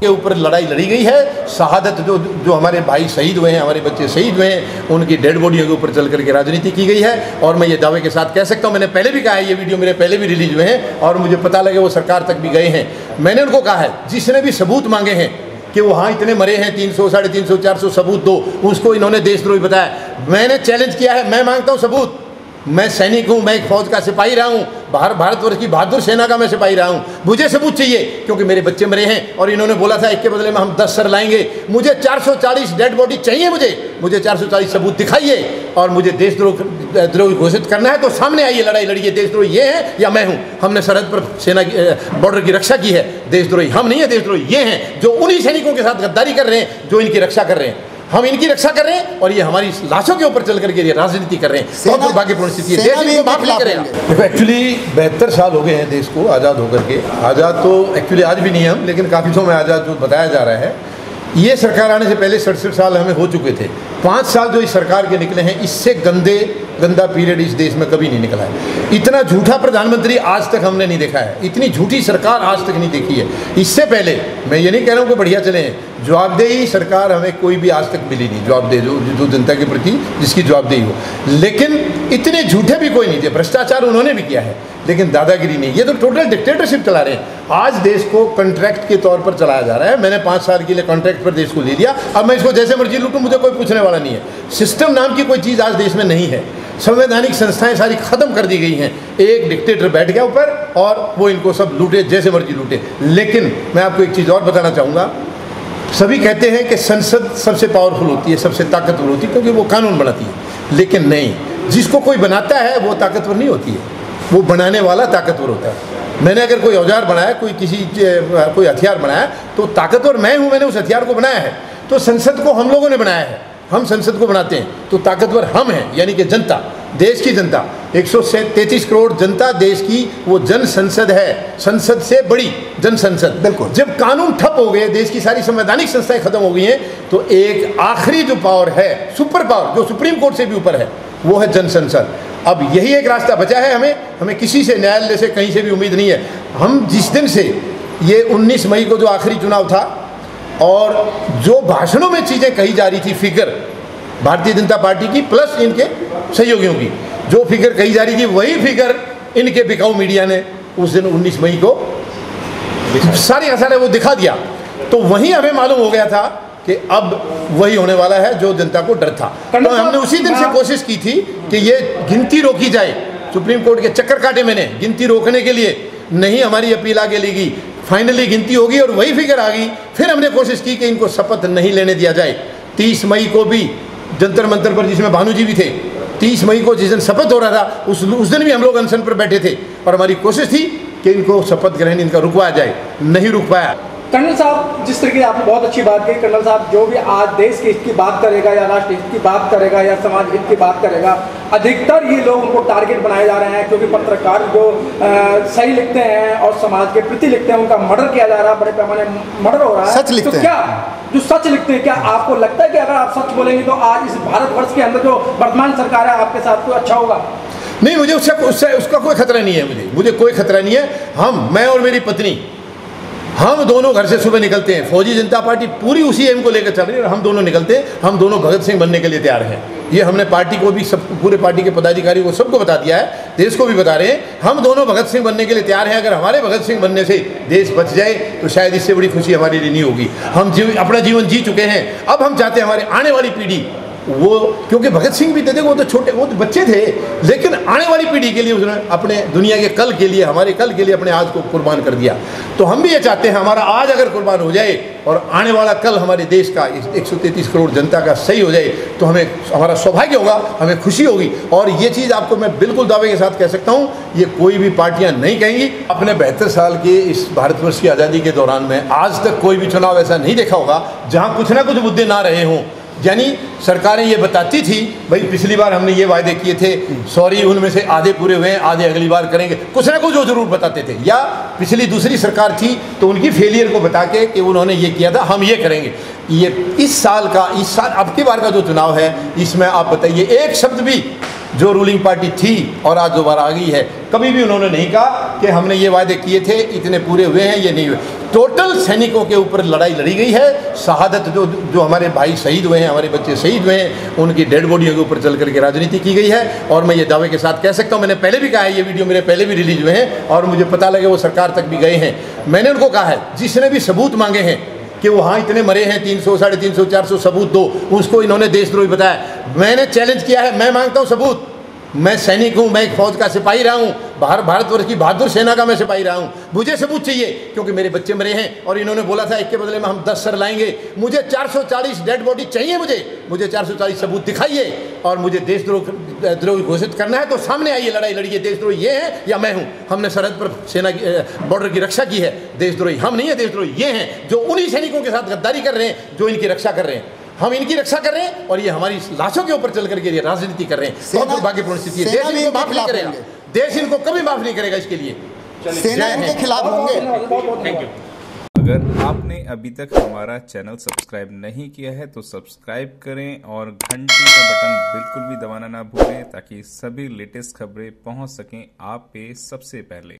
के ऊपर लड़ाई लड़ी गई है। शहादत जो जो हमारे भाई शहीद हुए हैं, हमारे बच्चे शहीद हुए हैं, उनकी डेड बॉडियों के ऊपर चल करके राजनीति की गई है। और मैं ये दावे के साथ कह सकता हूँ, मैंने पहले भी कहा है, ये वीडियो मेरे पहले भी रिलीज़ हुए हैं और मुझे पता लगे वो सरकार तक भी गए हैं। मैंने उनको कहा है, जिसने भी सबूत मांगे हैं कि वो हाँ इतने मरे हैं, तीन सौ, साढ़े तीन सौ, चार सौ सबूत दो, उसको इन्होंने देशद्रोही बताया। मैंने चैलेंज किया है, मैं माँगता हूँ सबूत। मैं सैनिक हूँ, मैं एक फौज का सिपाही रहा हूँ बाहर भारतवर्ष की बहादुर सेना का मैं सिपाही रहा हूँ। मुझे सबूत चाहिए, क्योंकि मेरे बच्चे मरे हैं और इन्होंने बोला था एक के बदले में हम दस सर लाएँगे। मुझे 440 डेड बॉडी चाहिए मुझे। मुझे 440 सबूत दिखाइए और मुझे देशद्रोह द्रोही घोषित करना है तो सामने आइए, लड़ाई लड़िए। देशद्रोही ये है या मैं हूँ? हमने सरहद पर सेना की बॉर्डर की रक्षा की है। देशद्रोही हम नहीं है, देशद्रोही ये हैं जो उन्हीं सैनिकों के साथ गद्दारी कर रहे हैं, जो इनकी रक्षा कर रहे हैं। हम इनकी रक्षा कर रहे हैं और ये हमारी लाशों के ऊपर चल करके ये राजनीति कर रहे हैं। बहुत दुर्भाग्यपूर्ण स्थिति है। देश इनको माफ़ नहीं करेगा। देखो एक्चुअली बहत्तर साल हो गए हैं देश को आज़ाद होकर के। आज़ाद तो एक्चुअली आज भी नहीं है हम लेकिन काफ़ी समय आज़ाद जो बताया जा रहा है। ये सरकार आने से पहले सड़सठ साल हमें हो चुके थे। पाँच साल जो इस सरकार के निकले हैं इससे गंदे गंदा पीरियड इस देश में कभी नहीं निकला है। इतना झूठा प्रधानमंत्री आज तक हमने नहीं देखा है। इतनी झूठी सरकार आज तक नहीं देखी है। इससे पहले मैं ये नहीं कह रहा हूँ कि बढ़िया चले हैं जवाबदेही सरकार हमें कोई भी आज तक मिली नहीं, जवाबदेही जो जो जनता के प्रति जिसकी जवाबदेही हो। लेकिन इतने झूठे भी कोई नहीं थे, भ्रष्टाचार उन्होंने भी किया है, लेकिन दादागिरी नहीं। ये तो टोटल डिक्टेटरशिप चला रहे हैं। आज देश को कॉन्ट्रैक्ट के तौर पर चलाया जा रहा है। मैंने पाँच साल के लिए कॉन्ट्रैक्ट पर देश को ले लिया। अब मैं इसको जैसे मर्ज़ी लूटूँ, मुझे कोई पूछने वाला नहीं है। सिस्टम नाम की कोई चीज़ आज देश में नहीं है। संवैधानिक संस्थाएँ सारी ख़त्म कर दी गई हैं। एक डिक्टेटर बैठ गया ऊपर और वो इनको सब लूटे, जैसे मर्ज़ी लूटे। लेकिन मैं आपको एक चीज़ और बताना चाहूँगा। सभी कहते हैं कि संसद सबसे पावरफुल होती है, सबसे ताकतवर होती है, क्योंकि वो कानून बनाती है। लेकिन नहीं, जिसको कोई बनाता है, वो ताकतवर नहीं होती है। वो बनाने वाला ताकतवर होता है। मैंने अगर कोई औज़ार बनाया, कोई किसी कोई हथियार बनाया तो ताकतवर मैं हूँ, मैंने उस हथियार को बनाया है। तो संसद को हम लोगों ने बनाया है। हम संसद को बनाते हैं तो ताकतवर हम हैं, यानी कि जनता। देश की जनता। एक करोड़ जनता देश की वो जन संसद है। संसद से बड़ी जन संसद। बिल्कुल। जब कानून ठप हो गए देश की सारी संवैधानिक संस्थाएँ खत्म हो गई हैं तो एक आखिरी जो पावर है सुपर पावर जो सुप्रीम कोर्ट से भी ऊपर है वो है जन संसद। अब यही एक रास्ता बचा है हमें। हमें किसी से न्यायालय से कहीं से भी उम्मीद नहीं है। हम जिस दिन से ये 19 मई को जो आखिरी चुनाव था और जो भाषणों में चीज़ें कही जा रही थी फिगर भारतीय जनता पार्टी की प्लस इनके सहयोगियों की। जो फिगर कही जा रही थी वही फिगर इनके बिकाऊ मीडिया ने उस दिन 19 मई को सारे का सारे वो दिखा दिया। तो वहीं हमें मालूम हो गया था कि अब वही होने वाला है जो जनता को डर था। तो हमने उसी दिन से हाँ। कोशिश की थी कि ये गिनती रोकी जाए। सुप्रीम कोर्ट के चक्कर काटे मैंने गिनती रोकने के लिए। नहीं हमारी अपील आगे ली गई फाइनली गिनती होगी और वही फिगर आ गई। फिर हमने कोशिश की कि इनको शपथ नहीं लेने दिया जाए। तीस मई को भी जंतर मंतर पर जिसमें भानु जी भी थे तीस मई को जिस दिन शपथ हो रहा था उस उस दिन भी हम लोग अनशन पर बैठे थे और हमारी कोशिश थी कि इनको शपथ ग्रहण इनका रुकवाया जाए नहीं रुक पाया कर्नल साहब जिस तरीके आपने बहुत अच्छी बात कही कर्नल साहब जो भी आज देश के हित की बात करेगा या राष्ट्र हित की बात करेगा या समाज हित की बात करेगा अधिकतर ये लोग उनको टारगेट बनाए जा रहे हैं क्योंकि पत्रकार जो आ, सही लिखते हैं और समाज के प्रति लिखते हैं उनका मर्डर किया जा रहा है बड़े पैमाने मर्डर हो रहा है। सच लिखते तो क्या जो सच लिखते हैं, क्या आपको लगता है कि अगर आप सच बोलेंगे तो आज इस भारतवर्ष के अंदर जो वर्तमान सरकार है, आपके साथ तो अच्छा होगा? नहीं, मुझे उससे उससे, उसका कोई खतरा नहीं है मुझे। मुझे कोई खतरा नहीं है। हम, मैं और मेरी पत्नी, हम दोनों घर से सुबह निकलते हैं। फौजी जनता पार्टी पूरी उसी एम को लेकर चल रही है और हम दोनों निकलते हैं। हम दोनों भगत सिंह बनने के लिए तैयार हैं। ये हमने पार्टी को भी सब, पूरे पार्टी के पदाधिकारी को सबको बता दिया है, देश को भी बता रहे हैं, हम दोनों भगत सिंह बनने के लिए तैयार हैं, अगर हमारे भगत सिंह बनने से देश बच जाए तो शायद इससे बड़ी खुशी हमारे लिए नहीं होगी। हम जीव, अपना जीवन जी चुके हैं, अब हम चाहते हैं हमारे आने वाली पीढ़ी वो, क्योंकि भगत सिंह भी थे देखो वो तो छोटे, वो तो बच्चे थे, लेकिन आने वाली पीढ़ी के लिए उसने अपने दुनिया के कल के लिए, हमारे कल के लिए अपने आज को कुर्बान कर दिया। तो हम भी ये चाहते हैं, हमारा आज अगर कुर्बान हो जाए, और आने वाला कल हमारे देश का एक सौ तैंतीस करोड़ जनता का सही हो जाए तो हमें हमारा सौभाग्य होगा, हमें खुशी होगी। और ये चीज़ आपको मैं बिल्कुल दावे के साथ कह सकता हूँ, ये कोई भी पार्टियाँ नहीं कहेंगी। अपने बेहतर साल के इस भारतवर्ष की आज़ादी के दौरान में आज तक कोई भी चुनाव ऐसा नहीं देखा होगा, जहाँ कुछ ना कुछ मुद्दे ना रहे हों। यानी सरकारें ये बताती थी, भाई, पिछली बार हमने ये वायदे किए थे, सॉरी, उनमें से आधे पूरे हुए हैं, आधे अगली बार करेंगे। कुछ ना कुछ वो ज़रूर बताते थे। या पिछली दूसरी सरकार थी तो उनकी फेलियर को बता के कि उन्होंने ये किया था, हम ये करेंगे। ये इस साल का, इस साल, अब की बार का जो चुनाव है, इसमें आप बताइए, एक शब्द भी जो रूलिंग पार्टी थी और आज दोबारा आ गई है, कभी भी उन्होंने नहीं कहा कि हमने ये वायदे किए थे, इतने पूरे हुए हैं, ये नहीं हुए। टोटल सैनिकों के ऊपर लड़ाई लड़ी गई है। शहादत जो जो हमारे भाई शहीद हुए हैं, हमारे बच्चे शहीद हुए हैं, उनकी डेड बॉडियों के ऊपर चल करके राजनीति की गई है। और मैं ये दावे के साथ कह सकता हूँ, मैंने पहले भी कहा है, ये वीडियो मेरे पहले भी रिलीज़ हुए हैं और मुझे पता लगे वो सरकार तक भी गए हैं। मैंने उनको कहा है, जिसने भी सबूत मांगे हैं कि वो हाँ इतने मरे हैं, तीन सौ, साढ़े तीन सौ, चार सौ सबूत दो, उसको इन्होंने देशद्रोही बताया। मैंने चैलेंज किया है, मैं माँगता हूँ सबूत। मैं सैनिक हूँ, मैं एक फौज का सिपाही रहा हूँ, बाहर भारतवर्ष की बहादुर सेना का मैं सिपाही रहा हूँ। मुझे सबूत चाहिए, क्योंकि मेरे बच्चे मरे हैं, और इन्होंने बोला था, एक के बदले में हम दस सर लाएँगे। मुझे 440 डेड बॉडी चाहिए मुझे। मुझे 440 सबूत दिखाइए, और मुझे देशद्रोह द्रोही घोषित करना है तो सामने आइए, लड़ाई लड़िए। देशद्रोही ये है, या मैं हूँ? हमने सरहद पर सेना की बॉर्डर की रक्षा की है। देशद्रोही हम नहीं है, देशद्रोही ये हैं, जो उन्हीं सैनिकों के साथ गद्दारी कर रहे हैं, जो इनकी रक्षा कर रहे हैं। हम इनकी रक्षा कर रहे हैं और ये हमारी लाशों के ऊपर चल करके ये राजनीति कर रहे हैं। बहुत दुर्भाग्यपूर्ण स्थिति है। देश इनको माफ़ नहीं करेगा। देश इनको कभी माफ़ नहीं करेगा इसके लिए। सेना इनके खिलाफ होंगे। बहुत बहुत अगर आपने अभी तक हमारा चैनल सब्सक्राइब नहीं किया है तो सब्सक्राइब करें और घंटी का बटन बिल्कुल भी दबाना ना भूलें ताकि सभी लेटेस्ट खबरें पहुँच सकें आप पे सबसे पहले।